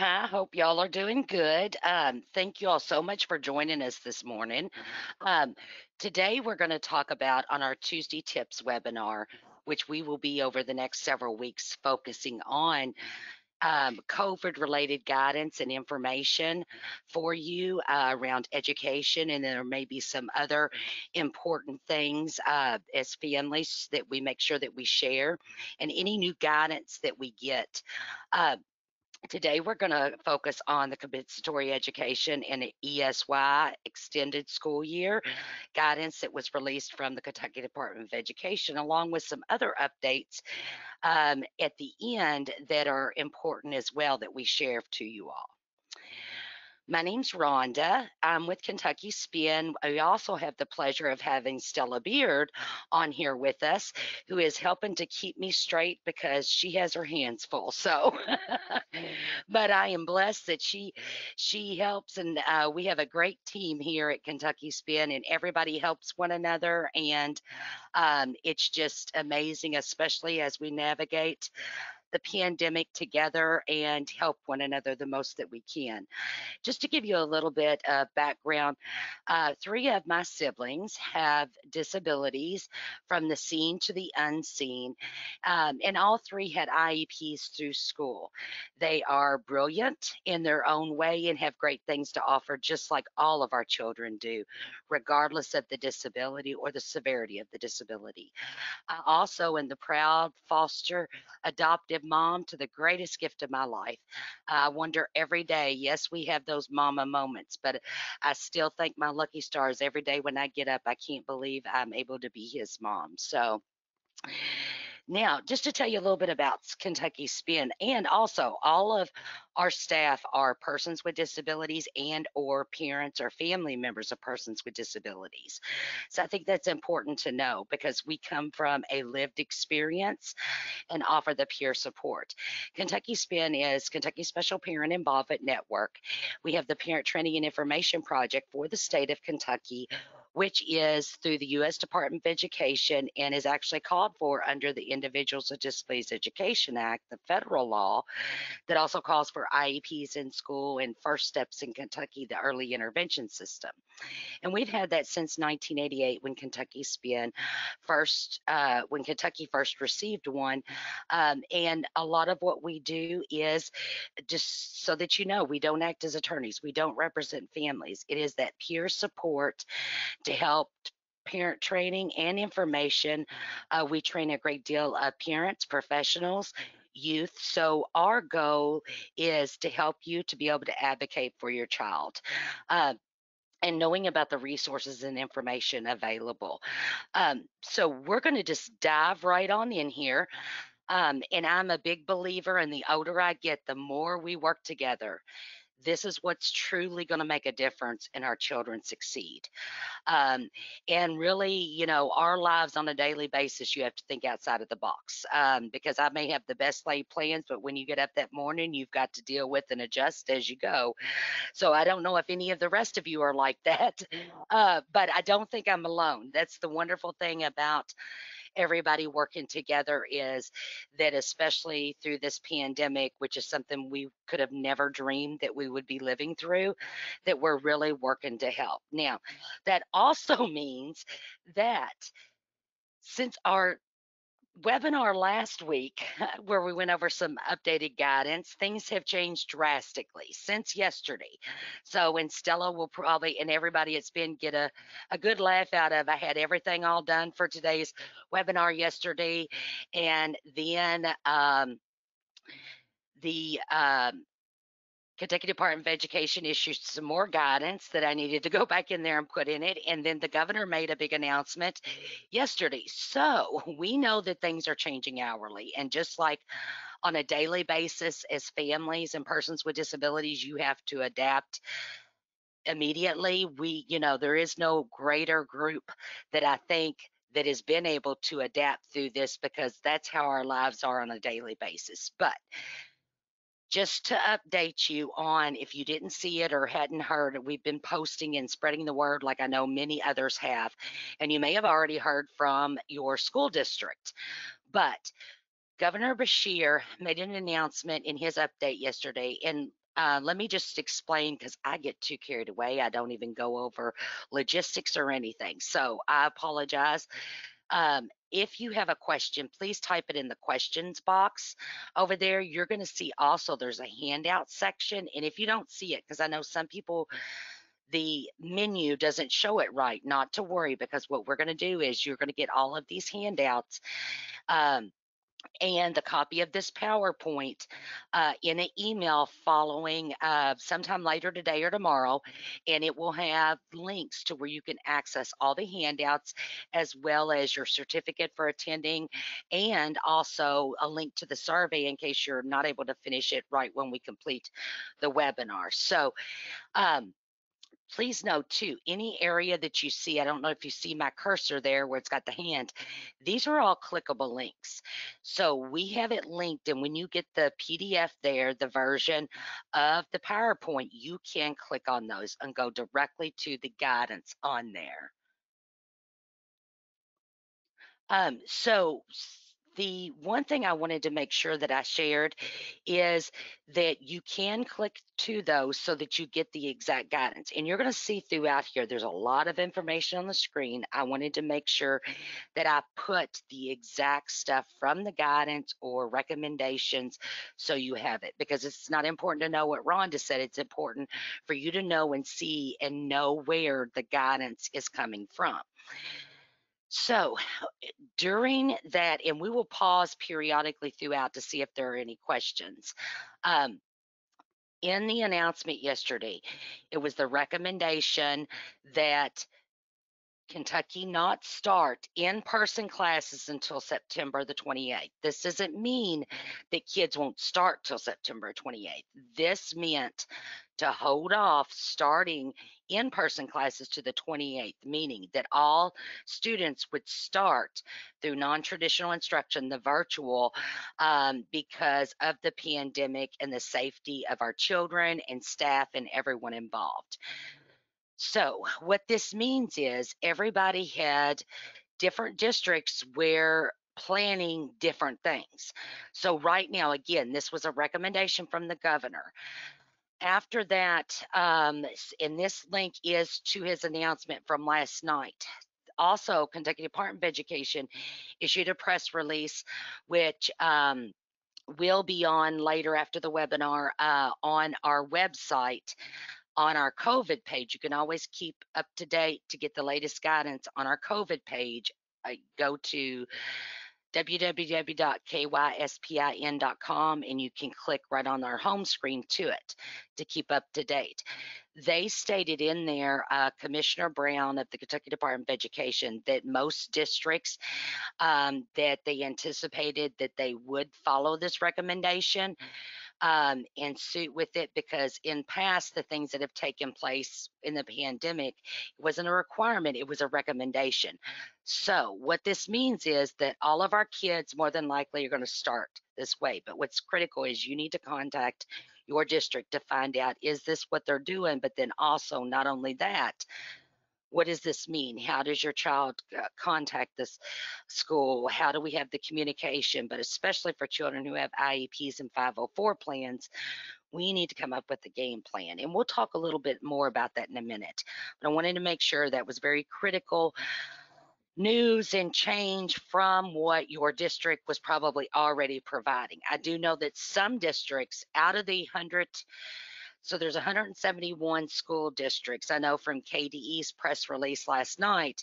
I hope y'all are doing good. Um, thank you all so much for joining us this morning. Um, today, we're going to talk about on our Tuesday Tips webinar, which we will be over the next several weeks focusing on um, COVID related guidance and information for you uh, around education. And there may be some other important things uh, as families that we make sure that we share and any new guidance that we get. Uh, Today, we're going to focus on the compensatory education and ESY extended school year guidance that was released from the Kentucky Department of Education, along with some other updates um, at the end that are important as well that we share to you all. My name's Rhonda. I'm with Kentucky Spin. We also have the pleasure of having Stella Beard on here with us, who is helping to keep me straight because she has her hands full. So, but I am blessed that she she helps, and uh, we have a great team here at Kentucky Spin, and everybody helps one another, and um, it's just amazing, especially as we navigate the pandemic together and help one another the most that we can. Just to give you a little bit of background, uh, three of my siblings have disabilities from the seen to the unseen, um, and all three had IEPs through school. They are brilliant in their own way and have great things to offer, just like all of our children do, regardless of the disability or the severity of the disability. I also in the proud foster adoptive mom to the greatest gift of my life. I wonder every day, yes, we have those mama moments, but I still thank my lucky stars every day when I get up. I can't believe I'm able to be his mom. So, now, just to tell you a little bit about Kentucky Spin, and also all of our staff are persons with disabilities and or parents or family members of persons with disabilities. So I think that's important to know because we come from a lived experience and offer the peer support. Kentucky Spin is Kentucky Special Parent Involvement Network. We have the Parent Training and Information Project for the state of Kentucky which is through the U.S. Department of Education and is actually called for under the Individuals with Disabilities Education Act, the federal law, that also calls for IEPs in school and First Steps in Kentucky, the early intervention system. And we've had that since 1988 when Kentucky Spin first, uh, when Kentucky first received one. Um, and a lot of what we do is just so that you know, we don't act as attorneys, we don't represent families. It is that peer support to help parent training and information. Uh, we train a great deal of parents, professionals, youth. So our goal is to help you to be able to advocate for your child. Uh, and knowing about the resources and information available. Um, so we're going to just dive right on in here. Um, and I'm a big believer, and the older I get, the more we work together this is what's truly going to make a difference in our children succeed. Um, and really you know our lives on a daily basis you have to think outside of the box um, because i may have the best laid plans but when you get up that morning you've got to deal with and adjust as you go. So i don't know if any of the rest of you are like that uh, but i don't think i'm alone. That's the wonderful thing about everybody working together is that especially through this pandemic which is something we could have never dreamed that we would be living through that we're really working to help. Now that also means that since our webinar last week where we went over some updated guidance, things have changed drastically since yesterday. So, and Stella will probably, and everybody it's been get a, a good laugh out of. I had everything all done for today's webinar yesterday. And then um, the um, Kentucky Department of Education issued some more guidance that I needed to go back in there and put in it. And then the governor made a big announcement yesterday. So we know that things are changing hourly. And just like on a daily basis, as families and persons with disabilities, you have to adapt immediately. We, you know, there is no greater group that I think that has been able to adapt through this because that's how our lives are on a daily basis. But just to update you on if you didn't see it or hadn't heard, we've been posting and spreading the word like I know many others have. And you may have already heard from your school district. But Governor Beshear made an announcement in his update yesterday, and uh, let me just explain because I get too carried away. I don't even go over logistics or anything. So I apologize. Um, if you have a question, please type it in the questions box over there. You're going to see also there's a handout section. And if you don't see it, because I know some people, the menu doesn't show it right, not to worry, because what we're going to do is you're going to get all of these handouts. Um, and the copy of this PowerPoint uh, in an email following uh, sometime later today or tomorrow. And it will have links to where you can access all the handouts as well as your certificate for attending and also a link to the survey in case you're not able to finish it right when we complete the webinar. So um, please note too, any area that you see, I don't know if you see my cursor there where it's got the hand, these are all clickable links. So we have it linked and when you get the PDF there, the version of the PowerPoint, you can click on those and go directly to the guidance on there. Um, so the one thing I wanted to make sure that I shared is that you can click to those so that you get the exact guidance. And you're going to see throughout here, there's a lot of information on the screen. I wanted to make sure that I put the exact stuff from the guidance or recommendations so you have it because it's not important to know what Rhonda said. It's important for you to know and see and know where the guidance is coming from. So during that, and we will pause periodically throughout to see if there are any questions. Um, in the announcement yesterday, it was the recommendation that Kentucky not start in-person classes until September the 28th. This doesn't mean that kids won't start till September 28th. This meant to hold off starting in-person classes to the 28th, meaning that all students would start through non-traditional instruction, the virtual, um, because of the pandemic and the safety of our children and staff and everyone involved. So what this means is everybody had different districts where planning different things. So right now, again, this was a recommendation from the governor after that, um, and this link is to his announcement from last night. Also, Kentucky Department of Education issued a press release, which um, will be on later after the webinar uh, on our website on our COVID page. You can always keep up to date to get the latest guidance on our COVID page. Uh, go to www.kyspin.com and you can click right on our home screen to it to keep up to date. They stated in there, uh, Commissioner Brown of the Kentucky Department of Education, that most districts um, that they anticipated that they would follow this recommendation um, and suit with it because in past the things that have taken place in the pandemic it wasn't a requirement it was a recommendation so what this means is that all of our kids more than likely are going to start this way but what's critical is you need to contact your district to find out is this what they're doing but then also not only that what does this mean? How does your child uh, contact this school? How do we have the communication? But especially for children who have IEPs and 504 plans, we need to come up with a game plan. And we'll talk a little bit more about that in a minute. But I wanted to make sure that was very critical news and change from what your district was probably already providing. I do know that some districts out of the 100 so there's 171 school districts. I know from KDE's press release last night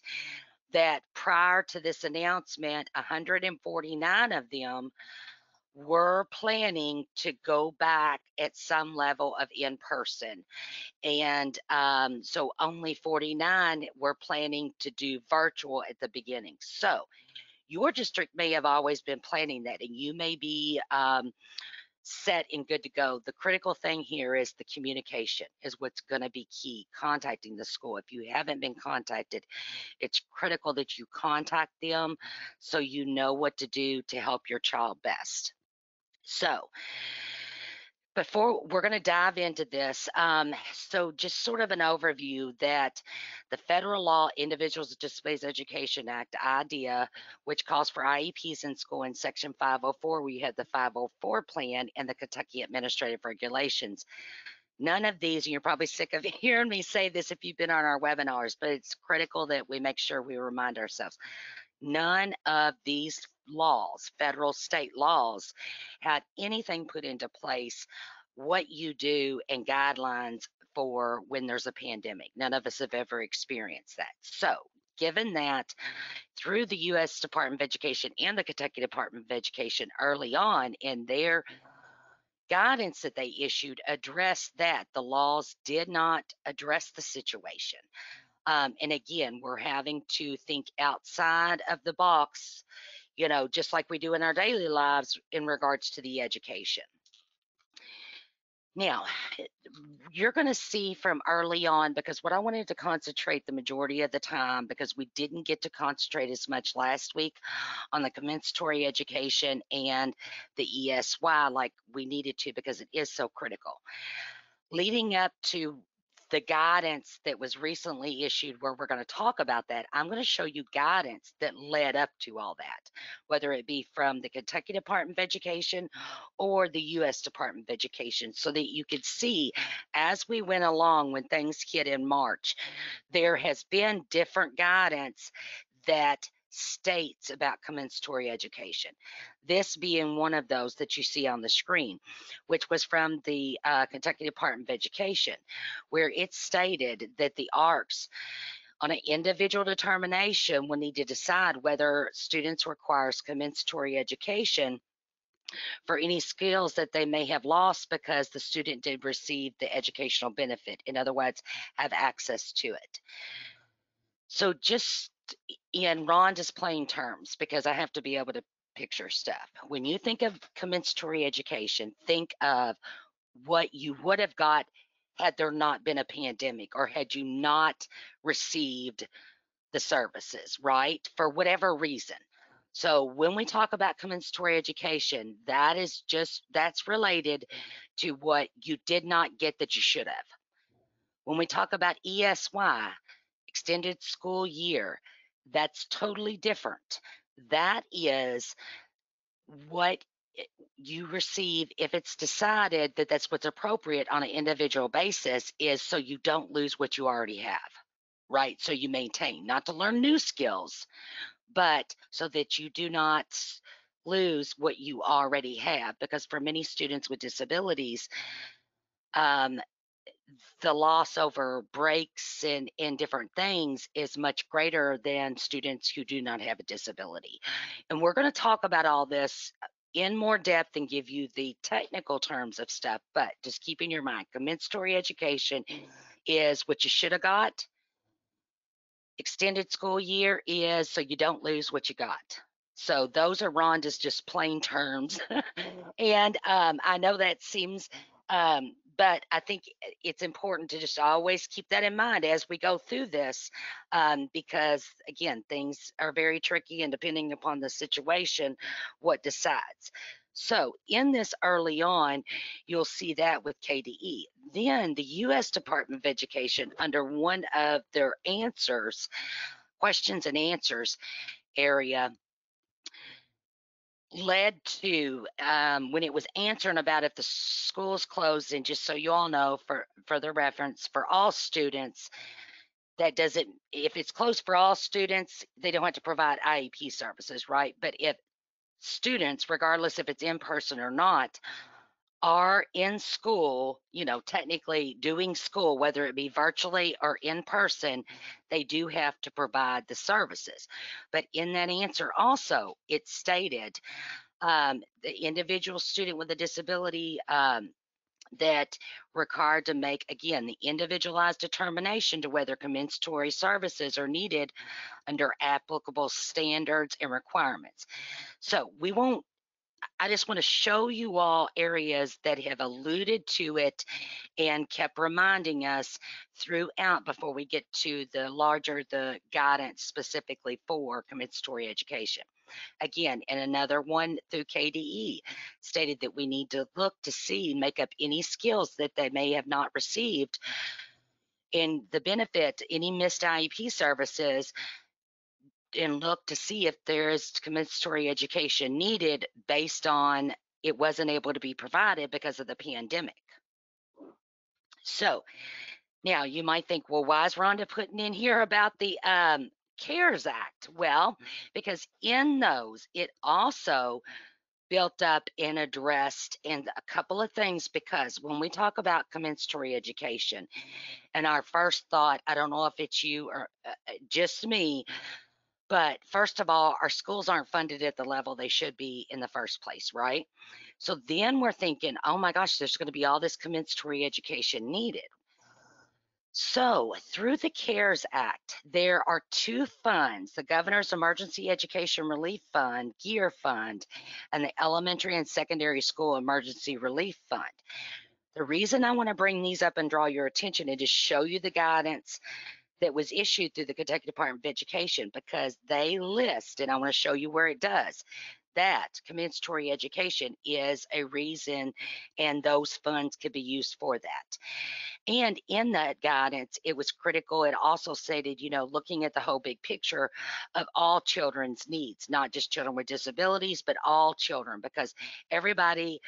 that prior to this announcement, 149 of them were planning to go back at some level of in person. And um, so only 49 were planning to do virtual at the beginning. So your district may have always been planning that, and you may be um, set and good to go. The critical thing here is the communication is what's going to be key. Contacting the school. If you haven't been contacted, it's critical that you contact them so you know what to do to help your child best. So, before we're going to dive into this, um, so just sort of an overview that the federal law Individuals with Disabilities Education Act, IDEA, which calls for IEPs in school in Section 504, we had the 504 plan and the Kentucky Administrative Regulations. None of these, and you're probably sick of hearing me say this if you've been on our webinars, but it's critical that we make sure we remind ourselves. None of these laws, federal, state laws, had anything put into place what you do and guidelines for when there's a pandemic. None of us have ever experienced that. So, given that through the U.S. Department of Education and the Kentucky Department of Education early on in their guidance that they issued addressed that the laws did not address the situation. Um, and again, we're having to think outside of the box, you know, just like we do in our daily lives in regards to the education. Now, you're going to see from early on, because what I wanted to concentrate the majority of the time, because we didn't get to concentrate as much last week on the compensatory education and the ESY like we needed to, because it is so critical. Leading up to the guidance that was recently issued where we're going to talk about that, I'm going to show you guidance that led up to all that, whether it be from the Kentucky Department of Education or the U.S. Department of Education, so that you could see as we went along when things hit in March, there has been different guidance that states about compensatory education. This being one of those that you see on the screen, which was from the uh, Kentucky Department of Education, where it stated that the ARCs on an individual determination will need to decide whether students requires compensatory education for any skills that they may have lost because the student did receive the educational benefit. In other words, have access to it. So just in just plain terms, because I have to be able to picture stuff. When you think of compensatory education, think of what you would have got had there not been a pandemic or had you not received the services, right? For whatever reason. So when we talk about compensatory education, that is just that's related to what you did not get that you should have. When we talk about ESY, extended school year, that's totally different. That is what you receive if it's decided that that's what's appropriate on an individual basis is so you don't lose what you already have right so you maintain not to learn new skills but so that you do not lose what you already have because for many students with disabilities um, the loss over breaks and, and different things is much greater than students who do not have a disability. And we're going to talk about all this in more depth and give you the technical terms of stuff, but just keep in your mind, compensatory education is what you should have got. Extended school year is so you don't lose what you got. So those are Rhonda's just plain terms. and um, I know that seems um, but I think it's important to just always keep that in mind as we go through this, um, because again, things are very tricky and depending upon the situation, what decides. So in this early on, you'll see that with KDE. Then the U.S. Department of Education, under one of their answers, questions and answers area, led to um, when it was answering about if the schools closed and just so you all know for further reference for all students that doesn't if it's closed for all students they don't have to provide iep services right? But if students regardless if it's in person or not are in school, you know, technically doing school, whether it be virtually or in person, they do have to provide the services. But in that answer, also, it stated um, the individual student with a disability um, that required to make, again, the individualized determination to whether compensatory services are needed under applicable standards and requirements. So we won't I just want to show you all areas that have alluded to it and kept reminding us throughout before we get to the larger, the guidance specifically for compensatory education. Again, and another one through KDE stated that we need to look to see, make up any skills that they may have not received in the benefit, any missed IEP services and look to see if there is compensatory education needed based on it wasn't able to be provided because of the pandemic. So now you might think, well, why is Rhonda putting in here about the um, CARES Act? Well, because in those, it also built up and addressed and a couple of things because when we talk about compensatory education and our first thought i don't know if it's you or uh, uh just me but first of all, our schools aren't funded at the level they should be in the first place, right? So then we're thinking, oh my gosh, there's going to be all this compensatory education needed. So, through the CARES Act, there are two funds the Governor's Emergency Education Relief Fund, GEER Fund, and the Elementary and Secondary School Emergency Relief Fund. The reason I want to bring these up and draw your attention is to show you the guidance that was issued through the Kentucky Department of Education because they list, and I want to show you where it does, that compensatory education is a reason and those funds could be used for that. And in that guidance, it was critical. It also stated, you know, looking at the whole big picture of all children's needs, not just children with disabilities, but all children, because everybody,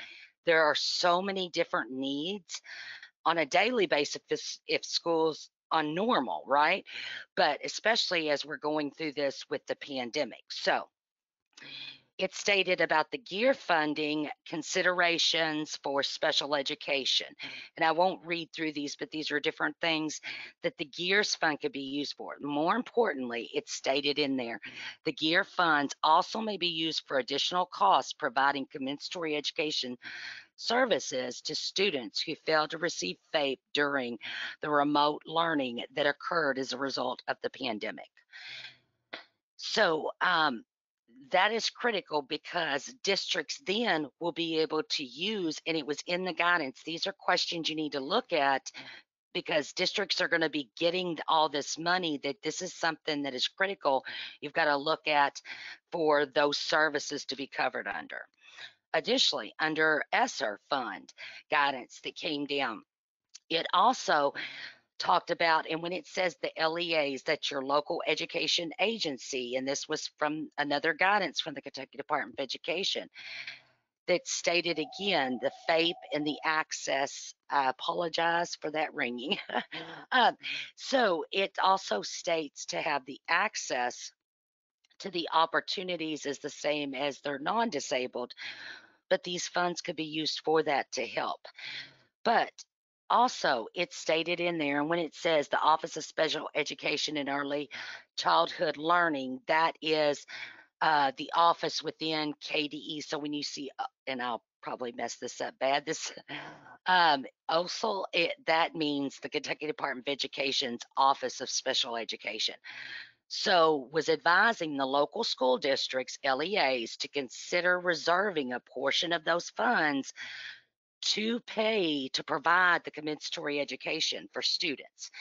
there are so many different needs on a daily basis if, if schools on normal, right? But especially as we're going through this with the pandemic. So it stated about the GEER funding considerations for special education. And I won't read through these, but these are different things that the GEERS fund could be used for. More importantly, it's stated in there, the GEER funds also may be used for additional costs providing compensatory education services to students who failed to receive FAPE during the remote learning that occurred as a result of the pandemic. So um, that is critical because districts then will be able to use, and it was in the guidance, these are questions you need to look at because districts are going to be getting all this money that this is something that is critical you've got to look at for those services to be covered under Additionally, under ESSER fund guidance that came down, it also talked about, and when it says the LEAs, that your local education agency, and this was from another guidance from the Kentucky Department of Education that stated again the FAPE and the access. I apologize for that ringing. um, so it also states to have the access to the opportunities is the same as their non-disabled, but these funds could be used for that to help. But also, it's stated in there, and when it says the Office of Special Education and Early Childhood Learning, that is uh, the office within KDE. So when you see, uh, and I'll probably mess this up bad, this um, it, that means the Kentucky Department of Education's Office of Special Education. So was advising the local school districts, LEAs, to consider reserving a portion of those funds to pay to provide the compensatory education for students.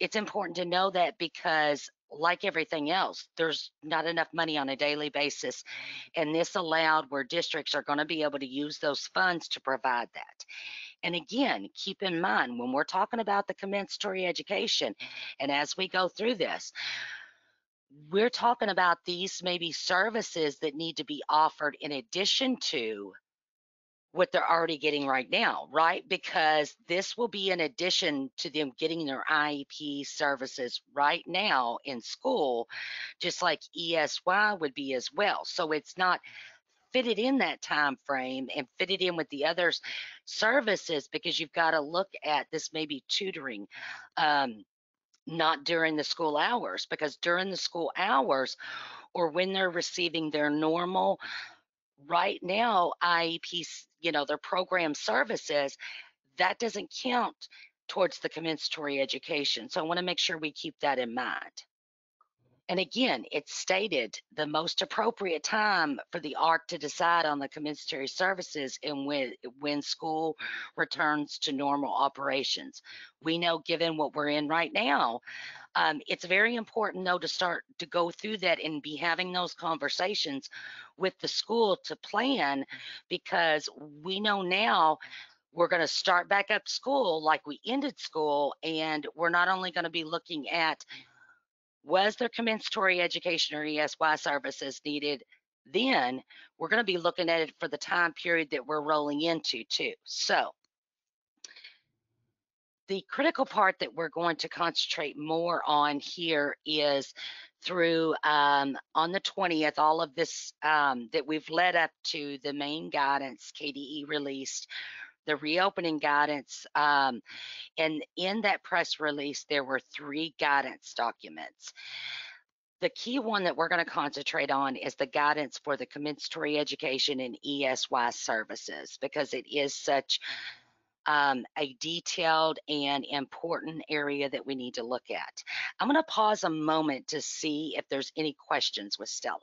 It's important to know that because like everything else, there's not enough money on a daily basis. And this allowed where districts are going to be able to use those funds to provide that. And again, keep in mind when we're talking about the compensatory education, and as we go through this, we're talking about these maybe services that need to be offered in addition to what they're already getting right now, right? Because this will be in addition to them getting their IEP services right now in school, just like ESY would be as well. So it's not fitted in that time frame and fitted in with the other services because you've got to look at this maybe tutoring um, not during the school hours because during the school hours or when they're receiving their normal right now IEP, you know, their program services, that doesn't count towards the compensatory education. So I want to make sure we keep that in mind. And again, it's stated the most appropriate time for the ARC to decide on the compensatory services and when, when school returns to normal operations. We know, given what we're in right now, Um, it's very important though to start to go through that and be having those conversations with the school to plan because we know now we're going to start back up school like we ended school and we're not only going to be looking at was there compensatory education or ESY services needed then we're going to be looking at it for the time period that we're rolling into too. So the critical part that we're going to concentrate more on here is through um, on the 20th, all of this um, that we've led up to the main guidance KDE released, the reopening guidance. Um, and in that press release, there were three guidance documents. The key one that we're going to concentrate on is the guidance for the compensatory education and ESY services because it is such um, a detailed and important area that we need to look at. I'm going to pause a moment to see if there's any questions with Stella.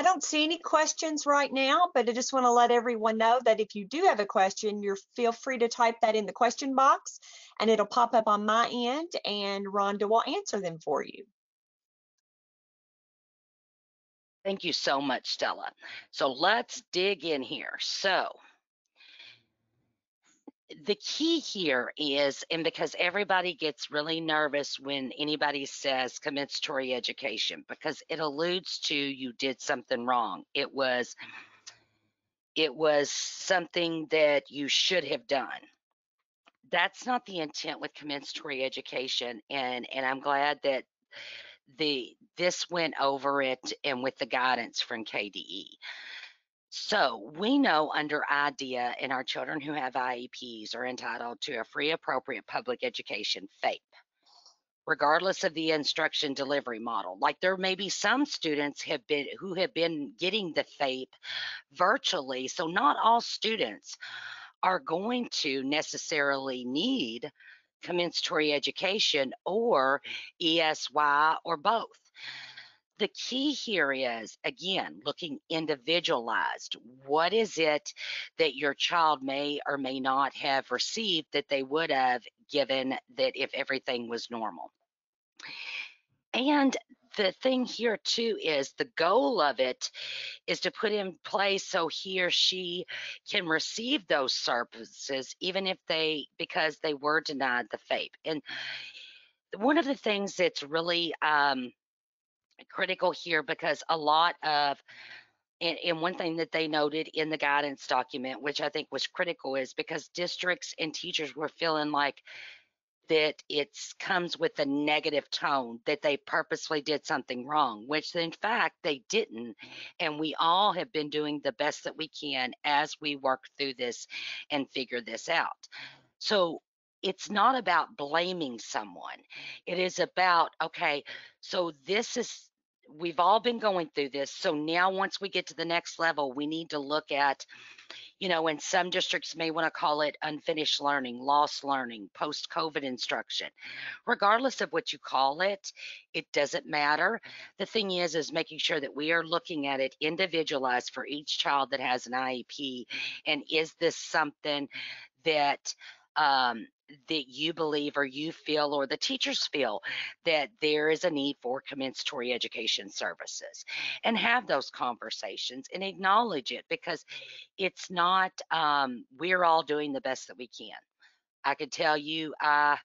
I don't see any questions right now, but I just want to let everyone know that if you do have a question, you're feel free to type that in the question box and it'll pop up on my end and Rhonda will answer them for you. Thank you so much, Stella. So let's dig in here. So the key here is, and because everybody gets really nervous when anybody says compensatory education, because it alludes to you did something wrong. It was, it was something that you should have done. That's not the intent with compensatory education, and and I'm glad that the this went over it and with the guidance from KDE. So we know under IDEA and our children who have IEPs are entitled to a free appropriate public education FAPE, regardless of the instruction delivery model. Like there may be some students have been who have been getting the FAPE virtually. So not all students are going to necessarily need compensatory education or ESY or both the key here is again looking individualized what is it that your child may or may not have received that they would have given that if everything was normal and the thing here too is the goal of it is to put in place so he or she can receive those services even if they because they were denied the FAPE. And one of the things that's really um, critical here because a lot of and, and, one thing that they noted in the guidance document, which I think was critical, is because districts and teachers were feeling like that it comes with a negative tone that they purposely did something wrong, which in fact they didn't. And we all have been doing the best that we can as we work through this and figure this out. So it's not about blaming someone. It is about, okay, so this is we've all been going through this. So now once we get to the next level, we need to look at, you know, and some districts may want to call it unfinished learning, lost learning, post-COVID instruction. Regardless of what you call it, it doesn't matter. The thing is, is making sure that we are looking at it individualized for each child that has an IEP. And is this something that um, that you believe or you feel or the teachers feel that there is a need for compensatory education services and have those conversations and acknowledge it because it's not um, we're all doing the best that we can i can tell you i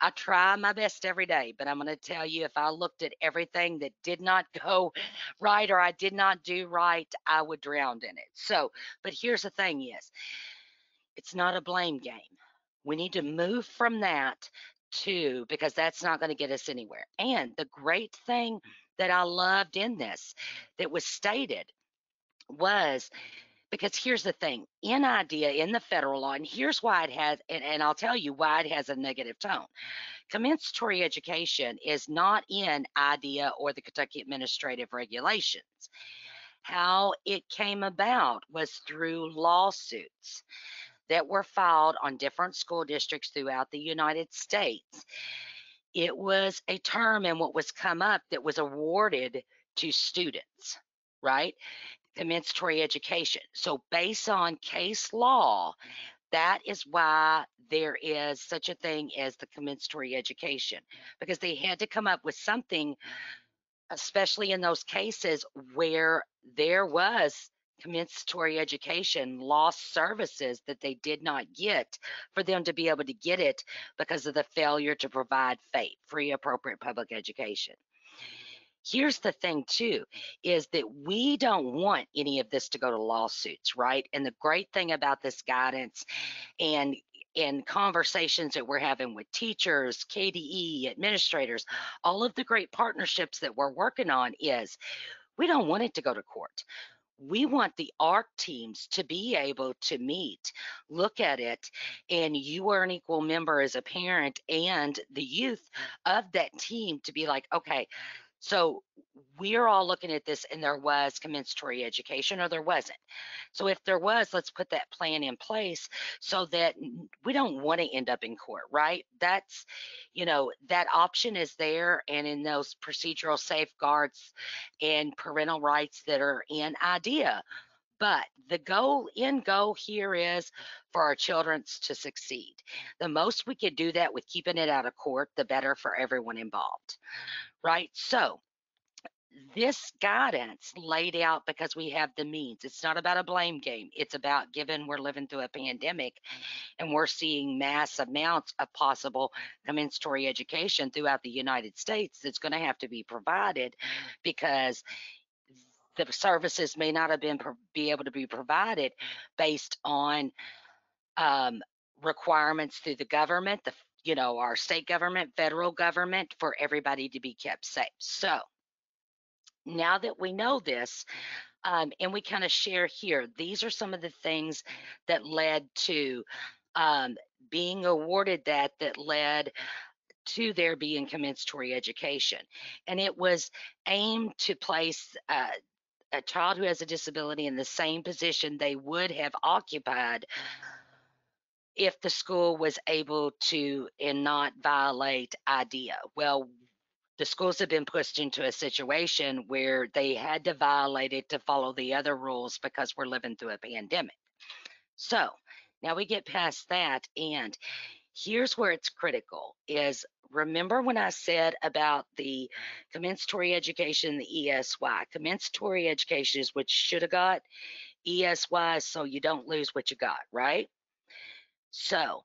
I try my best every day, but I'm going to tell you if I looked at everything that did not go right or I did not do right, I would drown in it. So, but here's the thing is, it's not a blame game. We need to move from that to, because that's not going to get us anywhere. And the great thing that I loved in this that was stated was because here's the thing in IDEA in the federal law and here's why it has and, and, i'll tell you why it has a negative tone. Compensatory education is not in IDEA or the kentucky administrative regulations. How it came about was through lawsuits that were filed on different school districts throughout the United States. It was a term and what was come up that was awarded to students, right? Compensatory education. So, based on case law, That is why there is such a thing as the commensurate education, because they had to come up with something, especially in those cases where there was commensurate education, lost services that they did not get for them to be able to get it because of the failure to provide FAPE, free appropriate public education. Here's the thing too, is that we don't want any of this to go to lawsuits, right? And the great thing about this guidance and and conversations that we're having with teachers, KDE, administrators, all of the great partnerships that we're working on is we don't want it to go to court we want the ARC teams to be able to meet, look at it, and you are an equal member as a parent and the youth mm. of that team to be like, okay, so we're all looking at this and there was commensurate education or there wasn't. So if there was, let's put that plan in place so that we don't want to end up in court, right? That's, you know, that option is there and in those procedural safeguards and parental rights that are in IDEA. But the goal, end goal here is for our children to succeed. The most we could do that with keeping it out of court, the better for everyone involved, right? So this guidance laid out because we have the means. It's not about a blame game. It's about given we're living through a pandemic and we're seeing mass amounts of possible commensurate education throughout the United States that's going to have to be provided because the services may not have been be able to be provided based on um, requirements through the government, the you know our state government, federal government, for everybody to be kept safe. So now that we know this, um, and we kind of share here, these are some of the things that led to um, being awarded that, that led to there being commensurate education. And it was aimed to place uh, a child who has a disability in the same position they would have occupied if the school was able to and not violate IDEA. Well, the schools have been pushed into a situation where they had to violate it to follow the other rules because we're living through a pandemic. So now we get past that and here's where it's critical is remember when I said about the commensurate education, the ESY. Commensurate education is what you should have got. ESY so you don't lose what you got, right? So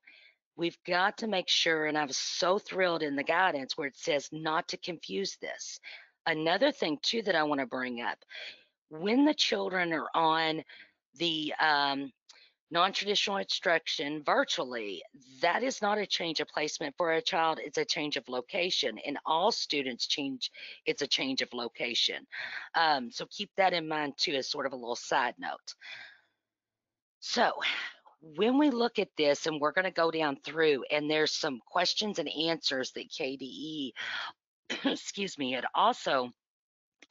we've got to make sure, and I was so thrilled in the guidance where it says not to confuse this. Another thing too that I want to bring up, when the children are on the um, non-traditional instruction virtually, that is not a change of placement for a child, it's a change of location. And all students change, it's a change of location. Um, so keep that in mind too as sort of a little side note. So when we look at this and we're going to go down through and there's some questions and answers that KDE, excuse me, had also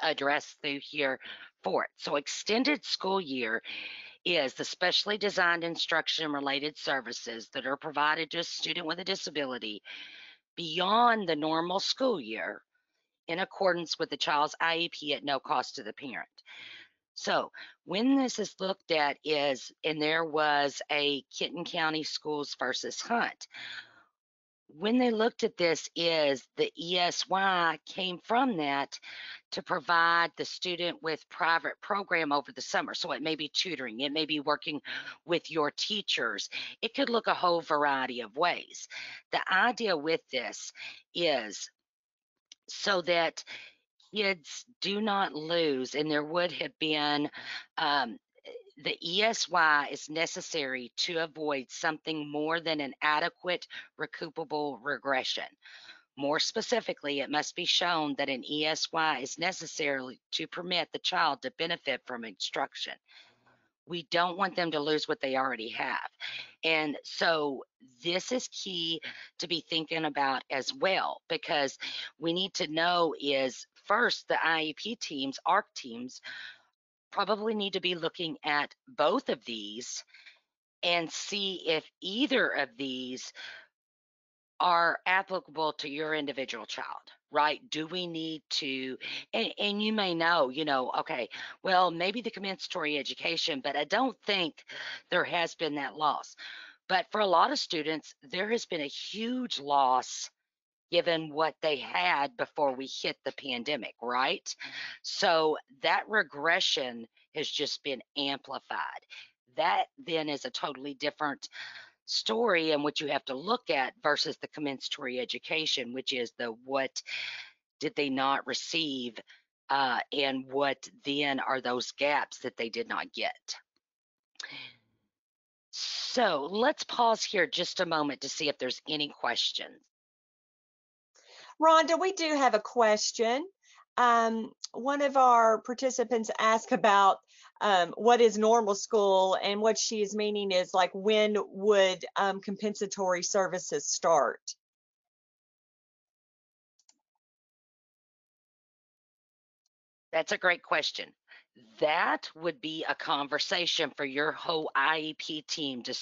addressed through here for it. So extended school year is the specially designed instruction related services that are provided to a student with a disability beyond the normal school year in accordance with the child's IEP at no cost to the parent. So when this is looked at is, and there was a Kenton County Schools versus Hunt. When they looked at this is the ESY came from that to provide the student with private program over the summer. So it may be tutoring, it may be working with your teachers. It could look a whole variety of ways. The idea with this is so that kids do not lose, and there would have been um, the ESY is necessary to avoid something more than an adequate recoupable regression. More specifically, it must be shown that an ESY is necessary to permit the child to benefit from instruction. We don't want them to lose what they already have. And so this is key to be thinking about as well, because we need to know is first, the IEP teams, ARC teams, probably need to be looking at both of these and see if either of these are applicable to your individual child right? Do we need to and, and you may know you know okay well maybe the commensurate education but i don't think there has been that loss. But for a lot of students, there has been a huge loss given what they had before we hit the pandemic, right? So that regression has just been amplified. That then is a totally different story and what you have to look at versus the compensatory education, which is the what did they not receive uh, and what then are those gaps that they did not get. So let's pause here just a moment to see if there's any questions. Rhonda, we do have a question. Um, one of our participants asked about um, what is normal school and what she is meaning is like when would um, compensatory services start? That's a great question. That would be a conversation for your whole IEP team to,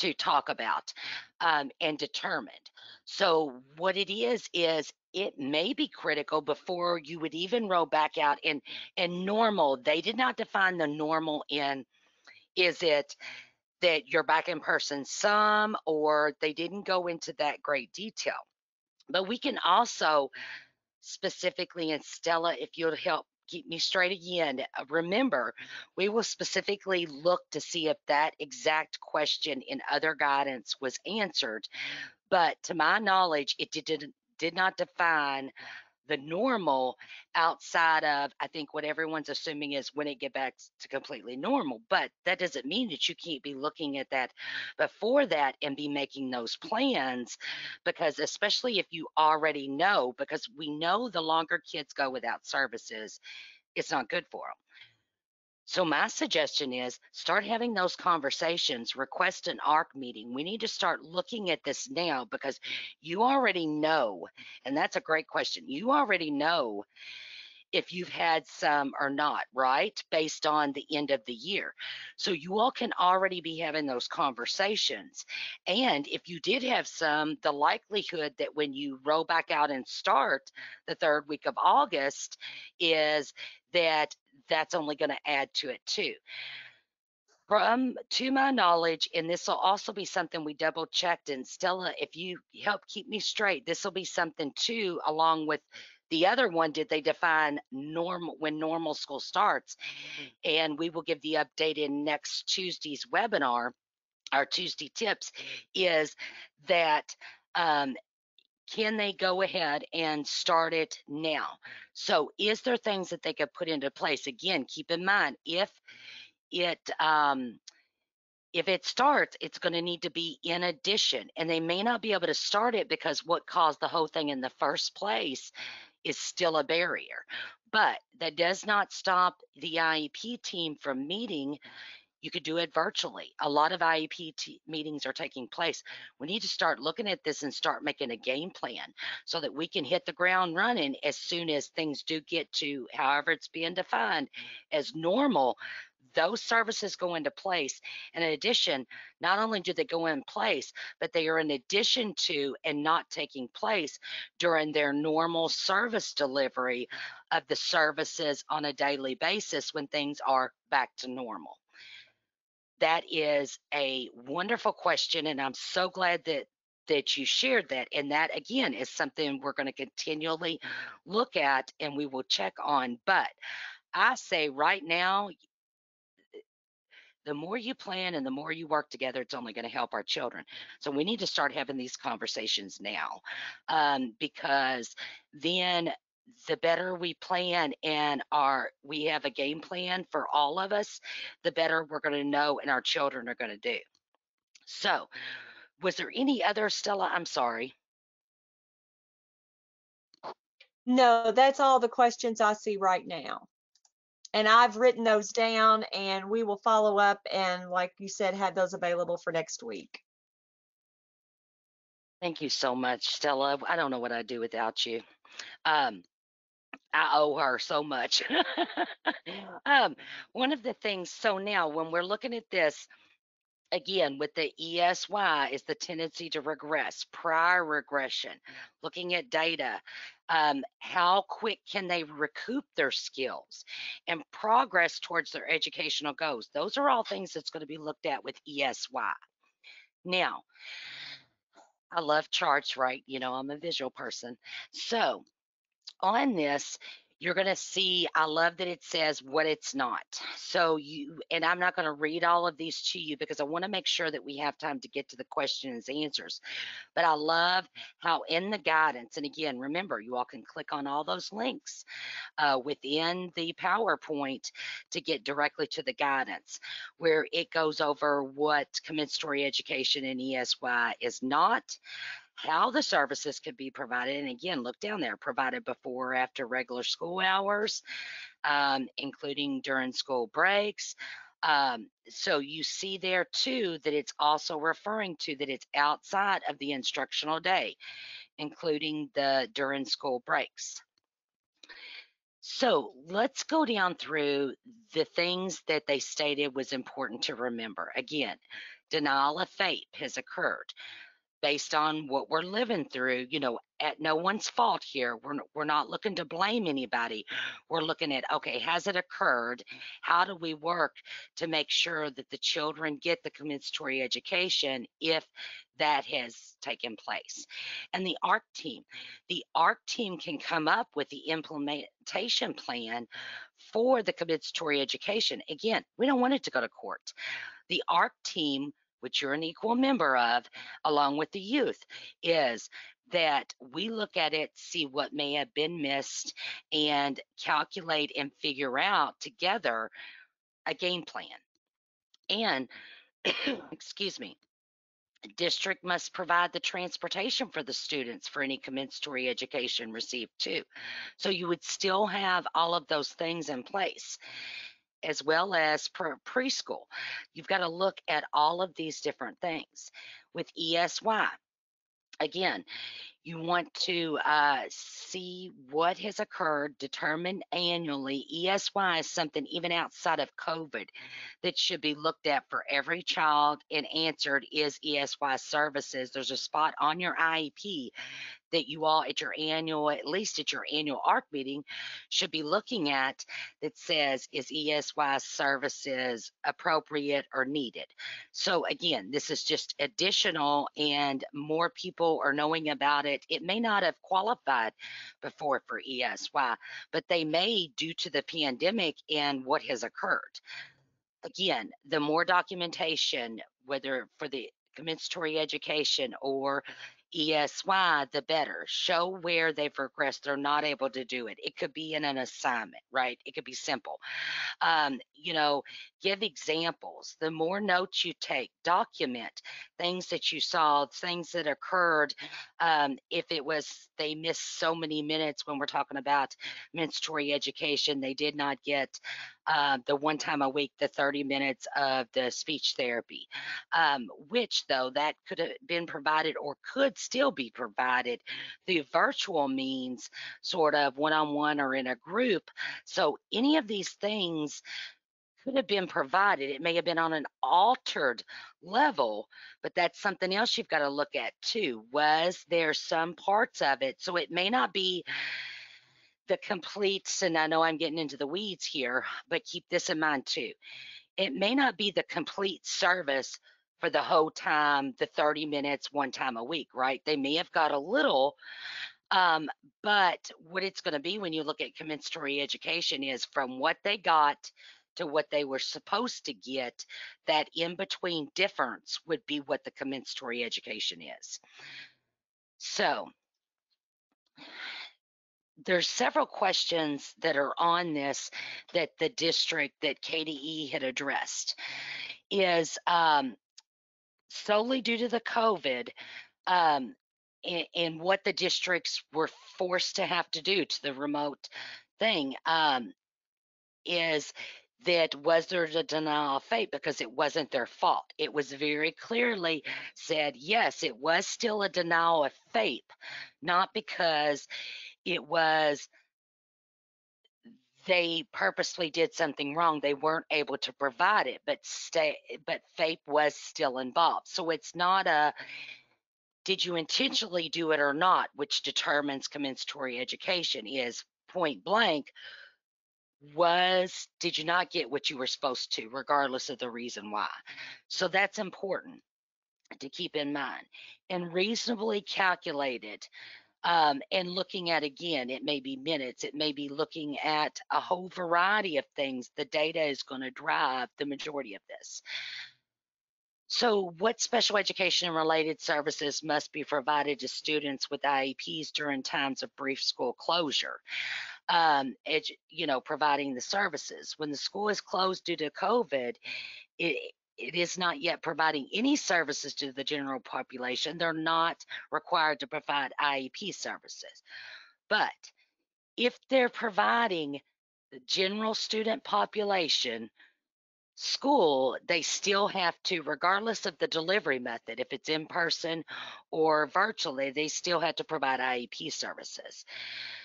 to talk about um, and determined. So what it is is it may be critical before you would even roll back out and and normal. They did not define the normal in is it that you're back in person some or they didn't go into that great detail. But we can also specifically and Stella, if you'll help keep me straight again, uh, remember, we will specifically look to see if that exact question in other guidance was answered. But to my knowledge, it did, did not define the normal outside of i think what everyone's assuming is when it get back to completely normal but that doesn't mean that you can't be looking at that before that and be making those plans because especially if you already know because we know the longer kids go without services it's not good for them so my suggestion is start having those conversations, request an ARC meeting. We need to start looking at this now because you already know, and that's a great question. You already know if you've had some or not, right? Based on the end of the year. So you all can already be having those conversations. And if you did have some, the likelihood that when you roll back out and start the third week of August is that that's only going to add to it too. From to my knowledge, and this will also be something we double checked. And Stella, if you help keep me straight, this will be something too, along with the other one. Did they define normal when normal school starts? And we will give the update in next Tuesday's webinar. Our Tuesday tips is that um, can they go ahead and start it now? So is there things that they could put into place? Again, keep in mind, if it, um, if it starts, it's going to need to be in addition, and they may not be able to start it because what caused the whole thing in the first place is still a barrier. But that does not stop the IEP team from meeting you could do it virtually. A lot of IEP meetings are taking place. We need to start looking at this and start making a game plan so that we can hit the ground running as soon as things do get to however it's being defined as normal. Those services go into place. And in addition, not only do they go in place, but they are in addition to and not taking place during their normal service delivery of the services on a daily basis when things are back to normal that is a wonderful question, and I'm so glad that that you shared that. And that again is something we're going to continually look at and we will check on. But I say right now, the more you plan and the more you work together, it's only going to help our children. So we need to start having these conversations now um, because then the better we plan and our we have a game plan for all of us, the better we're going to know and our children are going to do. So, was there any other Stella? I'm sorry. No, that's all the questions I see right now. And I've written those down and we will follow up and like you said, have those available for next week. Thank you so much, Stella. I don't know what I'd do without you. Um, I owe her so much. um, one of the things, so now when we're looking at this, again with the ESY is the tendency to regress, prior regression, looking at data, um, how quick can they recoup their skills and progress towards their educational goals. Those are all things that's going to be looked at with ESY. Now, I love charts, right? You know, I'm a visual person. So on this, you're going to see, I love that it says what it's not. So you, and I'm not going to read all of these to you because I want to make sure that we have time to get to the questions and answers. But I love how in the guidance, and again, remember, you all can click on all those links uh, within the PowerPoint to get directly to the guidance where it goes over what compensatory education in ESY is not, how the services could be provided. And again, look down there, provided before or after regular school hours, um, including during school breaks. Um, so you see there too that it's also referring to that it's outside of the instructional day, including the during school breaks. So let's go down through the things that they stated was important to remember. Again, denial of FAPE has occurred based on what we're living through, you know, at no one's fault here. We're we're not looking to blame anybody. We're looking at okay, has it occurred? How do we work to make sure that the children get the compensatory education if that has taken place? And the ARC team, the ARC team can come up with the implementation plan for the compensatory education. Again, we don't want it to go to court. The ARC team which you're an equal member of, along with the youth, is that we look at it, see what may have been missed, and calculate and figure out together a game plan. And, excuse me, district must provide the transportation for the students for any compensatory education received too. So you would still have all of those things in place as well as preschool. You've got to look at all of these different things. With ESY, again, you want to uh, see what has occurred, determined annually. ESY is something even outside of COVID that should be looked at for every child and answered is ESY services. There's a spot on your IEP that you all at your annual, at least at your annual ARC meeting, should be looking at that says, is ESY services appropriate or needed? So again, this is just additional and more people are knowing about it. It may not have qualified before for ESY, but they may due to the pandemic and what has occurred. Again, the more documentation, whether for the compensatory education or ESY, the better. Show where they've regressed. They're not able to do it. It could be in an assignment, right? It could be simple. Um, you know, give examples. The more notes you take, document things that you saw, things that occurred. Um, if it was they missed so many minutes when we're talking about compensatory education, they did not get uh, the one time a week, the 30 minutes of the speech therapy, um, which though that could have been provided or could still be provided through virtual means, sort of one on one or in a group. So any of these things could have been provided. It may have been on an altered level, but that's something else you've got to look at too. Was there some parts of it? So it may not be the complete, and I know I'm getting into the weeds here, but keep this in mind too. It may not be the complete service for the whole time, the 30 minutes, one time a week, right? They may have got a little, um, but what it's going to be when you look at compensatory education is from what they got to what they were supposed to get, that in between difference would be what the compensatory education is. So there's several questions that are on this that the district that KDE had addressed is um, solely due to the COVID um, and, and, what the districts were forced to have to do to the remote thing um, is that was there a denial of FAPE because it wasn't their fault. It was very clearly said, yes, it was still a denial of FAPE, not because it was they purposely did something wrong. They weren't able to provide it, but stay, but FAPE was still involved. So it's not a did you intentionally do it or not, which determines compensatory education is point blank was did you not get what you were supposed to regardless of the reason why so that's important to keep in mind and reasonably calculated um, and looking at again it may be minutes it may be looking at a whole variety of things the data is going to drive the majority of this so what special education and related services must be provided to students with IEPs during times of brief school closure? Um, edu- you know, providing the services. When the school is closed due to COVID, it, it is not yet providing any services to the general population. They're not required to provide IEP services. But if they're providing the general student population school, they still have to, regardless of the delivery method, if it's in person or virtually, they still have to provide IEP services.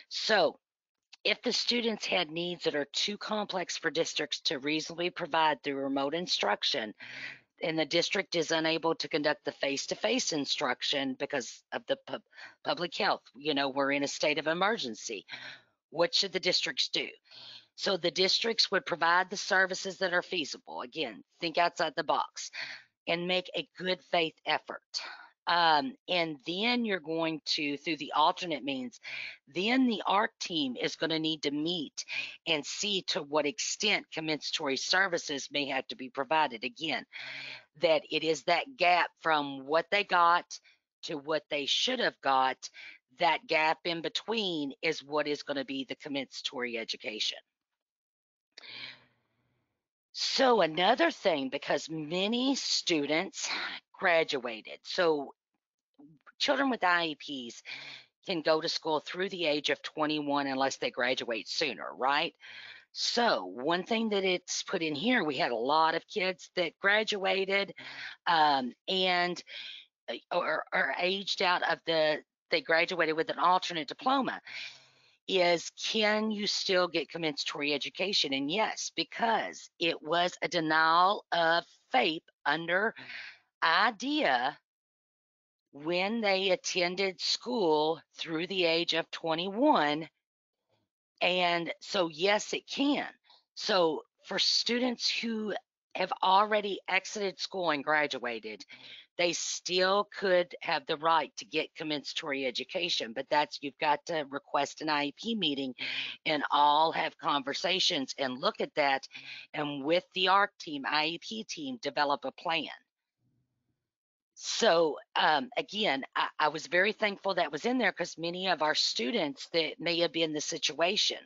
So if the students had needs that are too complex for districts to reasonably provide through remote instruction, and the district is unable to conduct the face-to-face instruction because of the pu- public health, you know, we're in a state of emergency. What should the districts do? So the districts would provide the services that are feasible. Again, think outside the box and make a good faith effort. Um, and then you're going to, through the alternate means, then the ARC team is going to need to meet and see to what extent compensatory services may have to be provided. Again, that it is that gap from what they got to what they should have got. That gap in between is what is going to be the compensatory education. So another thing, because many students graduated, so children with IEPs can go to school through the age of 21 unless they graduate sooner, right? So one thing that it's put in here, we had a lot of kids that graduated um, and uh, or, or aged out of the, they graduated with an alternate diploma is can you still get compensatory education? And yes, because it was a denial of FAPE under IDEA when they attended school through the age of 21. And so, yes, it can. So, for students who have already exited school and graduated, they still could have the right to get compensatory education, but that's you've got to request an IEP meeting and all have conversations and look at that and with the ARC team, IEP team, develop a plan. So um, again, I, I was very thankful that was in there because many of our students that may have been the situation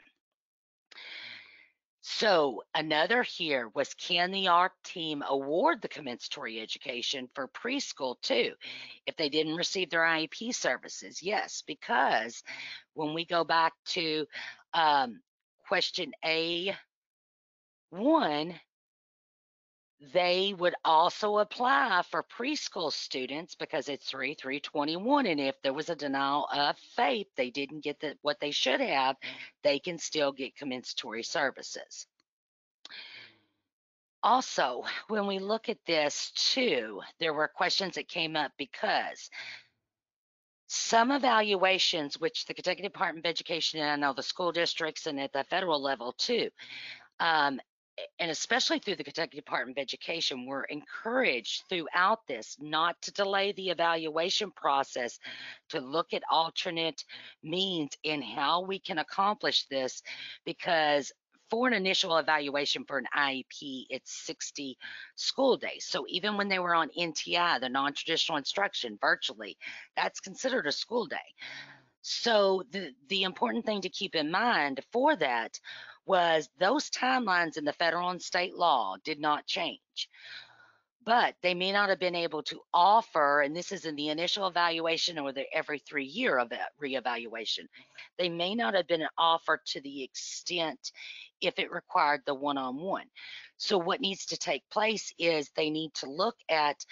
so another here was can the ARC team award the compensatory education for preschool too if they didn't receive their IEP services? Yes, because when we go back to um, question A1, they would also apply for preschool students because it's 3 321 and if there was a denial of FAPE they didn't get the, what they should have they can still get compensatory services. Also, when we look at this too, there were questions that came up because some evaluations, which the Kentucky Department of Education and I know the school districts and at the federal level too, um, and especially through the Kentucky Department of Education, we're encouraged throughout this not to delay the evaluation process, to look at alternate means in how we can accomplish this, because for an initial evaluation for an IEP, it's 60 school days. So even when they were on NTI, the non-traditional instruction virtually, that's considered a school day. So the, the important thing to keep in mind for that was those timelines in the federal and state law did not change but they may not have been able to offer, and this is in the initial evaluation or the every three year of reevaluation, they may not have been offered to the extent if it required the one-on-one. So what needs to take place is they need to look at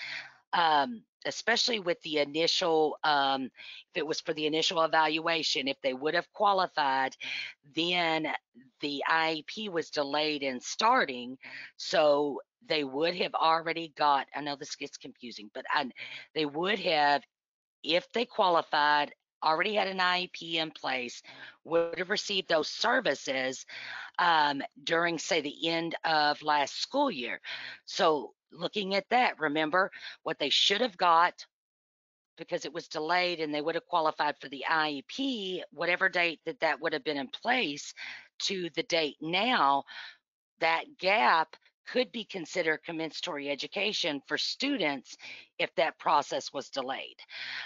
um, especially with the initial, um, if it was for the initial evaluation, if they would have qualified, then the IEP was delayed in starting. So they would have already got, I know this gets confusing, but I, they would have, if they qualified, already had an IEP in place, would have received those services um, during, say, the end of last school year. So looking at that, remember what they should have got because it was delayed and they would have qualified for the IEP, whatever date that that would have been in place to the date now, that gap could be considered compensatory education for students if that process was delayed.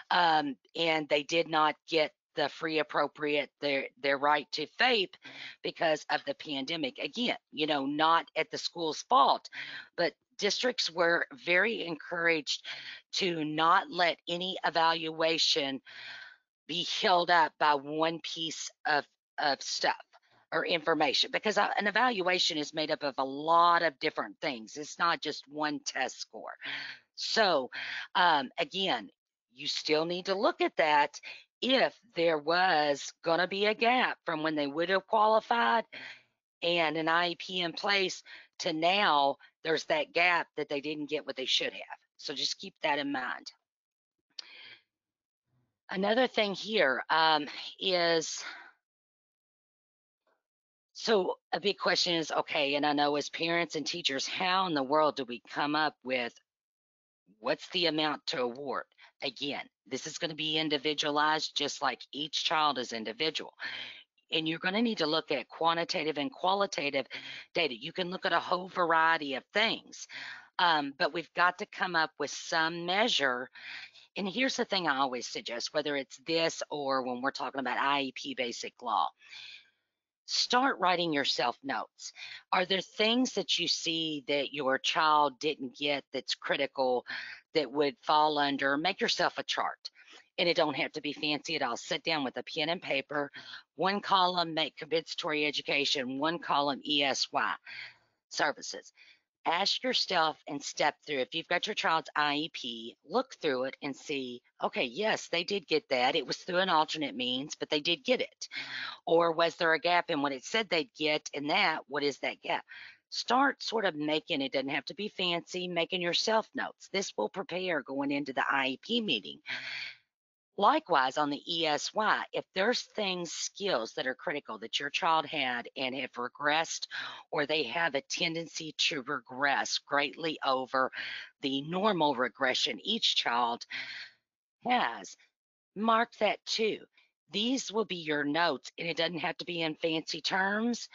Um, and they did not get the free appropriate their their right to FAPE because of the pandemic again you know not at the school's fault but districts were very encouraged to not let any evaluation be held up by one piece of of stuff or information because uh, an evaluation is made up of a lot of different things. It's not just one test score. So um, again you still need to look at that if there was going to be a gap from when they would have qualified and an IEP in place to now, there's that gap that they didn't get what they should have. So just keep that in mind. Another thing here um, is, so a big question is, okay, and I know as parents and teachers, how in the world do we come up with what's the amount to award? Again, this is going to be individualized just like each child is individual. And you're going to need to look at quantitative and qualitative data. You can look at a whole variety of things, um, but we've got to come up with some measure. And here's the thing I always suggest whether it's this or when we're talking about IEP basic law start writing yourself notes. Are there things that you see that your child didn't get that's critical that would fall under, make yourself a chart. And it don't have to be fancy at all. Sit down with a pen and paper, one column make compensatory education, one column ESY services. Ask yourself and step through. If you've got your child's IEP, look through it and see, okay, yes, they did get that. It was through an alternate means, but they did get it. Or was there a gap in what it said they'd get in that? What is that gap? start sort of making it doesn't have to be fancy making yourself notes this will prepare going into the iep meeting likewise on the esy if there's things skills that are critical that your child had and have regressed or they have a tendency to regress greatly over the normal regression each child has mark that too. These will be your notes and it doesn't have to be in fancy terms.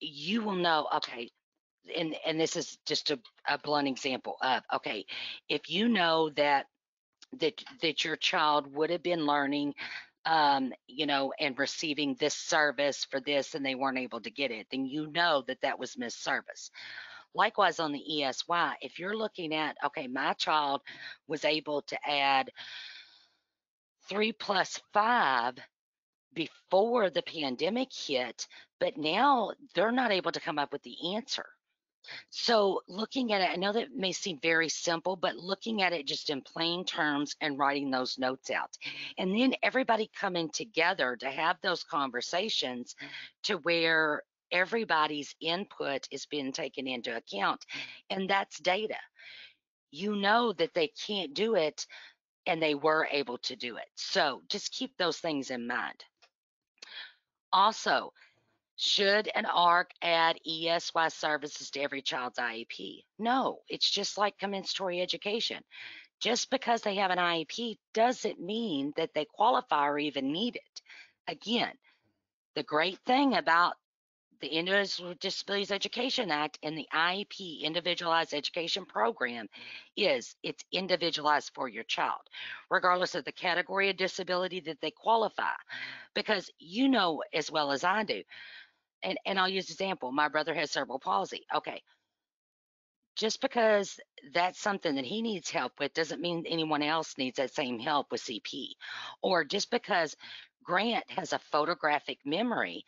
You will know, okay, and and this is just a, a blunt example of okay, if you know that that that your child would have been learning um, you know, and receiving this service for this and they weren't able to get it, then you know that that was missed service. Likewise, on the ESY, if you're looking at, okay, my child was able to add three plus five before the pandemic hit, but now they're not able to come up with the answer. So looking at it, I know that may seem very simple, but looking at it just in plain terms and writing those notes out. And then everybody coming together to have those conversations to where everybody's input is being taken into account. And that's data. You know that they can't do it and they were able to do it. So just keep those things in mind. Also, should an ARC add ESY services to every child's IEP? No, it's just like compensatory education. Just because they have an IEP doesn't mean that they qualify or even need it. Again, the great thing about the Individuals with Disabilities Education Act and the IEP Individualized Education Program is it's individualized for your child, regardless of the category of disability that they qualify. Because you know as well as I do, and, and I'll use example, my brother has cerebral palsy. Okay. Just because that's something that he needs help with doesn't mean anyone else needs that same help with CP. Or just because Grant has a photographic memory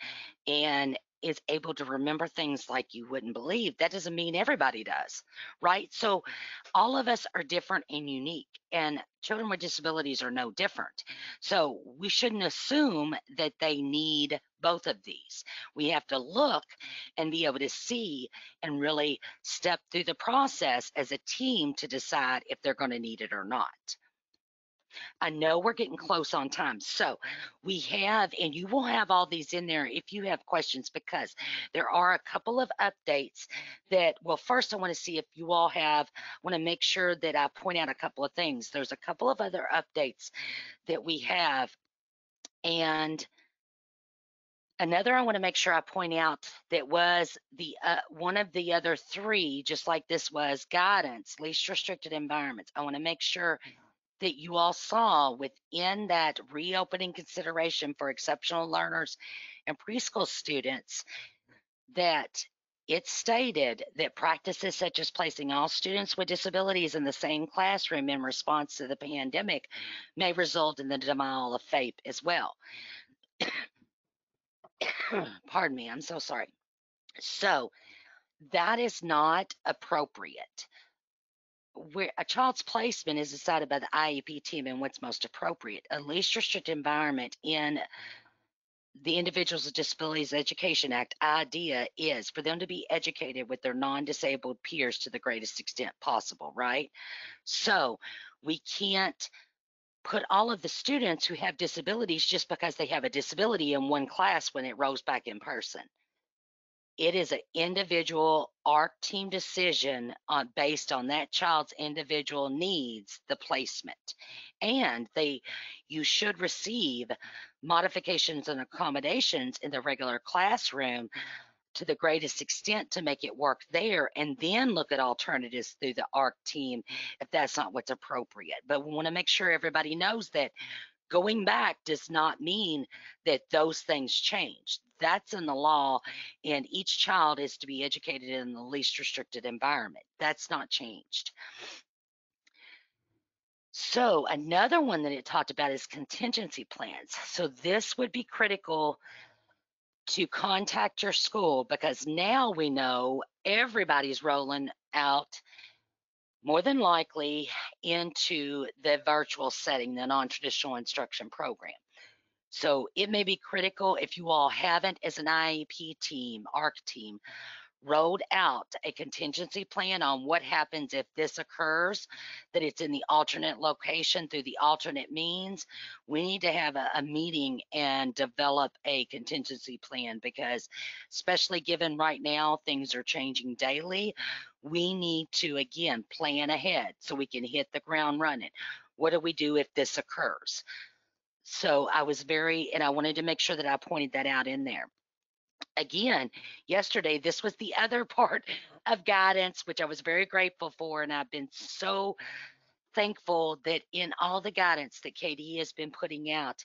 and is able to remember things like you wouldn't believe, that doesn't mean everybody does, right? So all of us are different and unique, and children with disabilities are no different. So we shouldn't assume that they need both of these. We have to look and be able to see and really step through the process as a team to decide if they're going to need it or not. I know we're getting close on time. So we have, and you will have all these in there if you have questions, because there are a couple of updates that, well, first I want to see if you all have, I want to make sure that I point out a couple of things. There's a couple of other updates that we have. And Another I want to make sure I point out that was the uh, one of the other three, just like this was guidance, least restricted environments. I want to make sure that you all saw within that reopening consideration for exceptional learners and preschool students that it stated that practices such as placing all students with disabilities in the same classroom in response to the pandemic may result in the denial of FAPE as well. Pardon me, I'm so sorry. So that is not appropriate. Where a child's placement is decided by the IEP team and what's most appropriate. A least restricted environment in the Individuals with Disabilities Education Act idea is for them to be educated with their non-disabled peers to the greatest extent possible, right? So we can't put all of the students who have disabilities just because they have a disability in one class when it rolls back in person. It is an individual ARC team decision on, based on that child's individual needs, the placement. And they you should receive modifications and accommodations in the regular classroom to the greatest extent to make it work there and then look at alternatives through the ARC team if that's not what's appropriate. But we want to make sure everybody knows that going back does not mean that those things change. That's in the law, and each child is to be educated in the least restricted environment. That's not changed. So another one that it talked about is contingency plans. So this would be critical to contact your school because now we know everybody's rolling out more than likely into the virtual setting, the non-traditional instruction program. So it may be critical if you all haven't as an IEP team, ARC team, rolled out a contingency plan on what happens if this occurs, that it's in the alternate location through the alternate means. We need to have a, a, meeting and develop a contingency plan because, especially given right now, things are changing daily. We need to, again, plan ahead so we can hit the ground running. What do we do if this occurs? So I was very, and I wanted to make sure that I pointed that out in there again yesterday this was the other part of guidance which i was very grateful for and i've been so thankful that in all the guidance that KDE has been putting out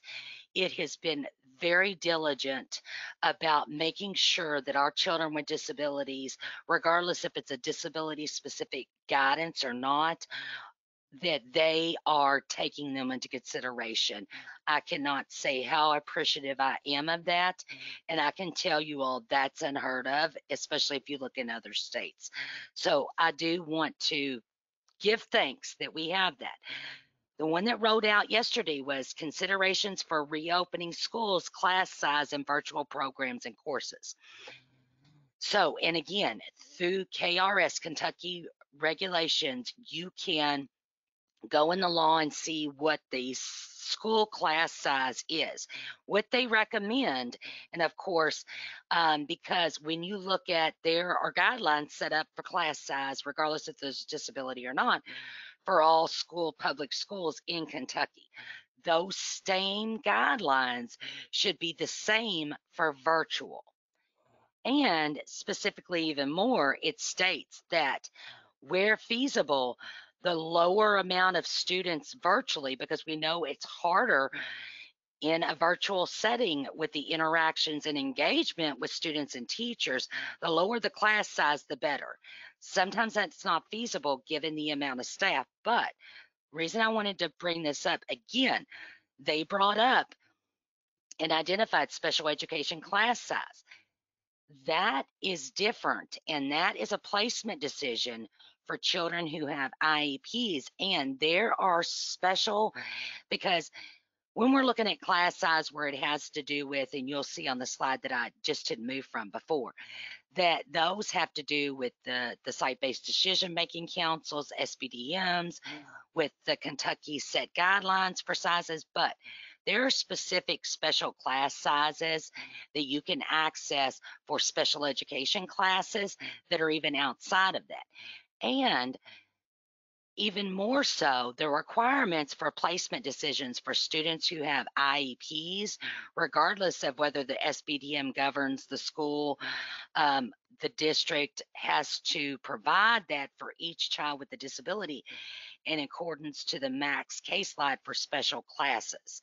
it has been very diligent about making sure that our children with disabilities regardless if it's a disability specific guidance or not that they are taking them into consideration. I cannot say how appreciative I am of that. Mm. And I can tell you all that's unheard of, especially if you look in other states. So I do want to give thanks that we have that. The one that rolled out yesterday was considerations for reopening schools, class size, and virtual programs and courses. So, and again, through KRS, Kentucky regulations, you can go in the law and see what the school class size is. What they recommend, and of course, um, because when you look at there are guidelines set up for class size, regardless if there's disability or not, for all school public schools in Kentucky. Those same guidelines should be the same for virtual. And specifically, even more, it states that where feasible, the lower amount of students virtually because we know it's harder in a virtual setting with the interactions and engagement with students and teachers, the lower the class size, the better. Sometimes that's not feasible given the amount of staff, but reason I wanted to bring this up again, they brought up and identified special education class size. That is different, and that is a placement decision for children who have IEPs. And there are special, because when we're looking at class size where it has to do with, and you'll see on the slide that I just didn't move from before, that those have to do with the, the site-based decision-making councils, SBDMs, with the Kentucky set guidelines for sizes, but there are specific special class sizes that you can access for special education classes mm-hmm. that are even outside of that. And even more so, the requirements for placement decisions for students who have IEPs, regardless of whether the SBDM governs the school, um, the district has to provide that for each child with a disability in accordance to the max case caseload for special classes.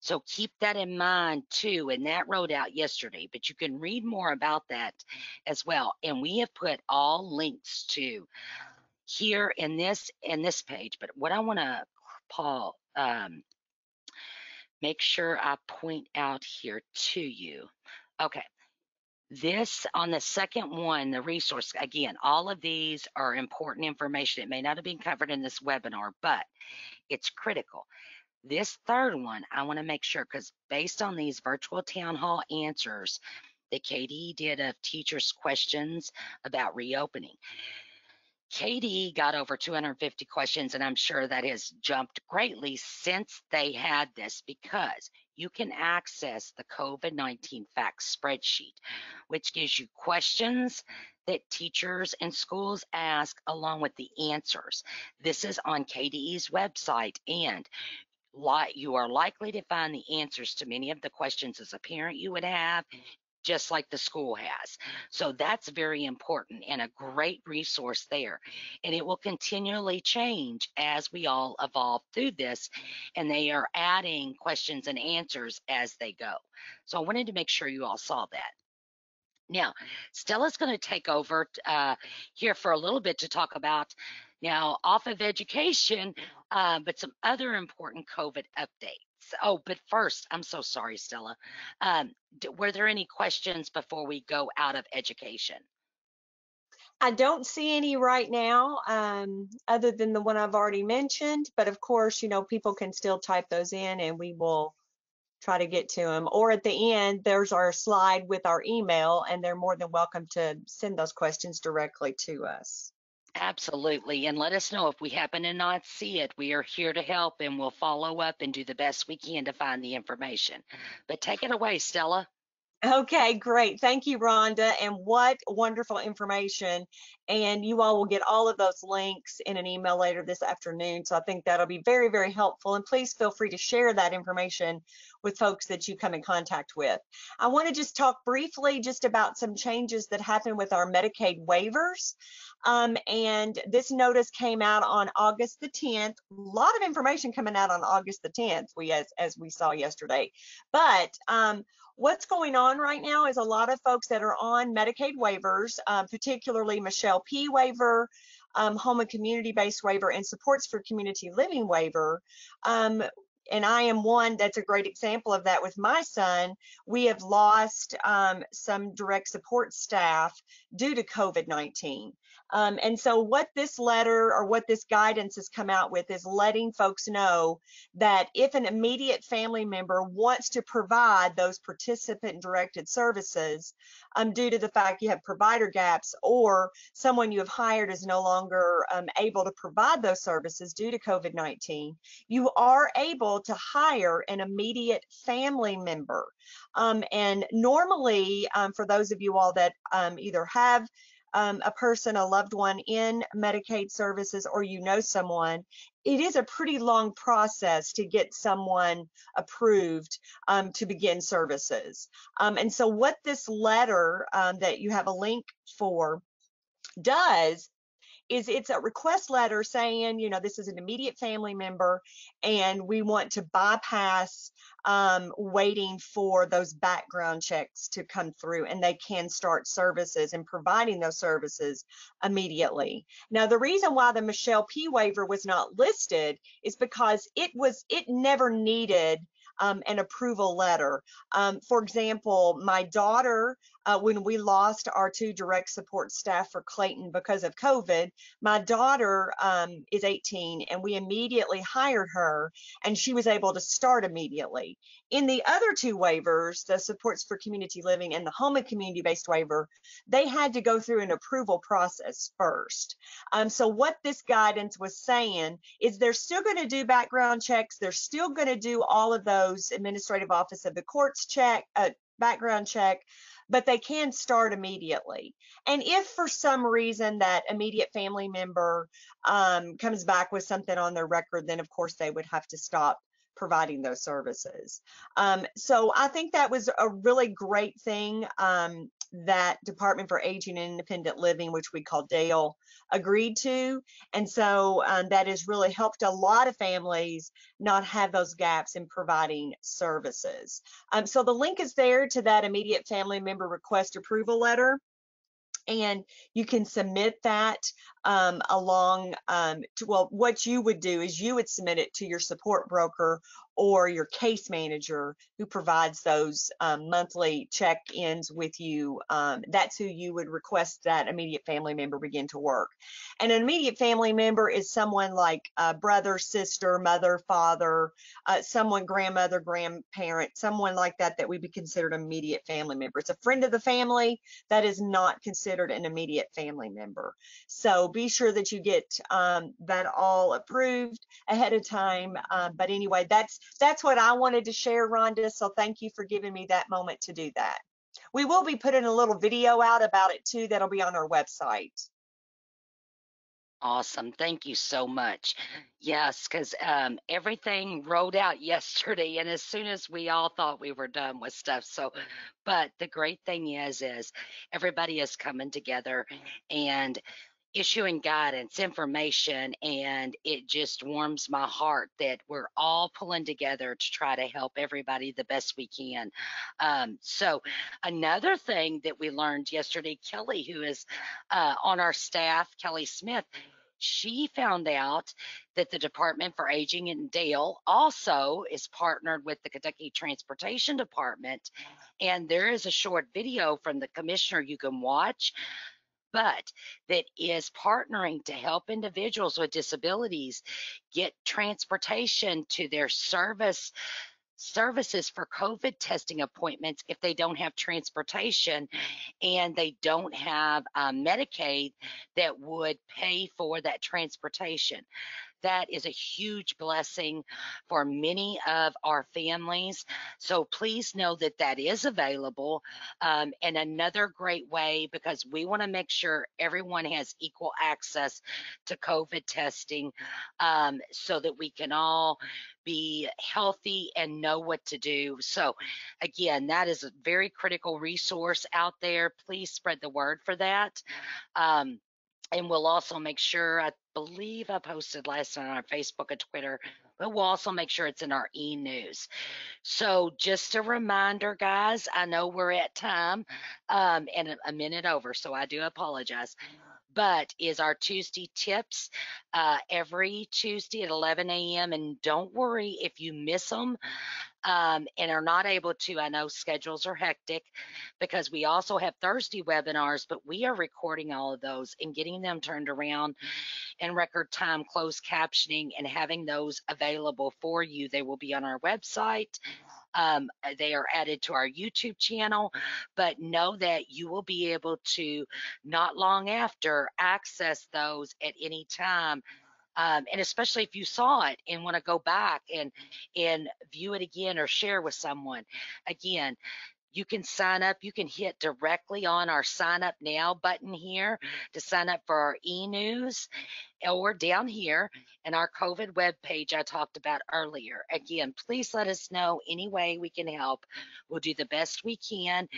So keep that in mind too. And that wrote out yesterday, but you can read more about that as well. And we have put all links to here in this in this page. But what I want to, Paul, um, make sure I point out here to you. Okay. This on the second one, the resource, again, all of these are important information. It may not have been covered in this webinar, but it's critical. This third one, I want to make sure because based on these virtual town hall answers that KDE did of teachers' questions about reopening, KDE got over 250 questions, and I'm sure that has jumped greatly since they had this because you can access the COVID 19 facts spreadsheet, which gives you questions that teachers and schools ask along with the answers. This is on KDE's website, and you are likely to find the answers to many of the questions as a parent you would have just like the school has. So that's very important and a great resource there. And it will continually change as we all evolve through this. And they are adding questions and answers as they go. So I wanted to make sure you all saw that. Now, Stella's going to take over uh, here for a little bit to talk about now off of education, uh, but some other important COVID updates. Oh, but first, I'm so sorry, Stella. Um, were there any questions before we go out of education? I don't see any right now, um, other than the one I've already mentioned. But of course, you know, people can still type those in and we will try to get to them. Or at the end, there's our slide with our email, and they're more than welcome to send those questions directly to us. Absolutely. And let us know if we happen to not see it. We are here to help and we'll follow up and do the best we can to find the information. But take it away, Stella. Okay, great. Thank you, Rhonda. And what wonderful information. And you all will get all of those links in an email later this afternoon. So I think that'll be very, very helpful. And please feel free to share that information with folks that you come in contact with. I want to just talk briefly just about some changes that happened with our Medicaid waivers. Um, and this notice came out on August the 10th. A lot of information coming out on August the 10th, we as, as we saw yesterday. But um, what's going on right now is a lot of folks that are on Medicaid waivers, um, particularly Michelle P waiver, um, home and community-based waiver, and supports for community living waiver. Um, and I am one that's a great example of that with my son. We have lost um, some direct support staff due to COVID 19. Um, and so, what this letter or what this guidance has come out with is letting folks know that if an immediate family member wants to provide those participant directed services um, due to the fact you have provider gaps or someone you have hired is no longer um, able to provide those services due to COVID 19, you are able to hire an immediate family member. Um, and normally, um, for those of you all that um, either have um, a person, a loved one in Medicaid services, or you know someone, it is a pretty long process to get someone approved um, to begin services. Um, and so, what this letter um, that you have a link for does is it's a request letter saying, you know, this is an immediate family member and we want to bypass um, waiting for those background checks to come through and they can start services and providing those services immediately. Now, the reason why the Michelle P waiver was not listed is because it was, it never needed um, an approval letter. Um, for example, my daughter uh, when we lost our two direct support staff for Clayton because of COVID, my daughter um, is 18 and we immediately hired her and she was able to start immediately. In the other two waivers, the supports for community living and the home and community based waiver, they had to go through an approval process first. Um, so what this guidance was saying is they're still going to do background checks. They're still going to do all of those administrative office of the courts check, uh, background check, but they can start immediately. And if for some reason that immediate family member um, comes back with something on their record, then of course they would have to stop providing those services. Um, so I think that was a really great thing um, that Department for Aging and Independent Living, which we call DAIL, agreed to. And so um, that has really helped a lot of families not have those gaps in providing services. Um, so the link is there to that immediate family member request approval letter and you can submit that um, along um, to, well what you would do is you would submit it to your support broker or your case manager who provides those um, monthly check-ins with you. Um, that's who you would request that immediate family member begin to work. And an immediate family member is someone like a brother sister mother father uh, someone grandmother grandparent someone like that that would be considered an immediate family member. It's a friend of the family that is not considered an immediate family member. So be sure that you get um, that all approved ahead of time. Um, but anyway, that's that's what I wanted to share, Rhonda. So thank you for giving me that moment to do that. We will be putting a little video out about it too. That'll be on our website. Awesome. Thank you so much. Yes, because um, everything rolled out yesterday, and as soon as we all thought we were done with stuff. So, but the great thing is, is everybody is coming together, and issuing guidance, information, and it just warms my heart that we're all pulling together to try to help everybody the best we can. Um, so, another thing that we learned yesterday, Kelly, who is uh, on our staff, Kelly Smith, she found out that the Department for Aging in DAIL also is partnered with the Kentucky Transportation Department. And there is a short video from the commissioner you can watch but that is partnering to help individuals with disabilities get transportation to their service services for COVID testing appointments if they don't have transportation and they don't have um, Medicaid that would pay for that transportation that is a huge blessing for many of our families. So please know that that is available. Um, and another great way, because we want to make sure everyone has equal access to COVID testing um, so that we can all be healthy and know what to do. So, again, that is a very critical resource out there. Please spread the word for that. Um, and we'll also make sure, I believe I posted last night on our Facebook and Twitter, but we'll also make sure it's in our e news. So, just a reminder, guys, I know we're at time um, and a minute over, so I do apologize. But is our Tuesday tips uh, every Tuesday at 11 a.m. And don't worry if you miss them um, and are not able to, I know schedules are hectic because we also have Thursday webinars, but we are recording all of those and getting them turned around in record time, closed captioning, and having those available for you. They will be on our website. Um, they are added to our YouTube channel, but know that you will be able to, not long after, access those at any time um, and especially if you saw it and want to go back and and view it again or share with someone. Again you can sign up you can hit directly on our sign up now button here to sign up for our e-news or down here in our COVID web page I talked about earlier. Again, please let us know any way we can help. We'll do the best we can.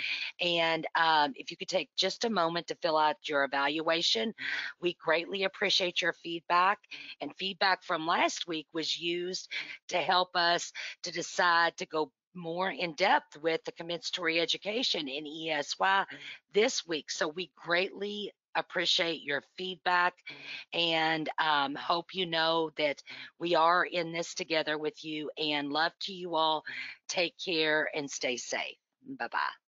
And um, if you could take just a moment to fill out your evaluation, we greatly appreciate your feedback. And feedback from last week was used to help us to decide to go more in depth with the compensatory education in ESY this week. So we greatly appreciate your feedback and um, hope you know that we are in this together with you and love to you all. Take care and stay safe. Bye bye.